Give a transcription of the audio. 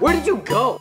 Where did you go?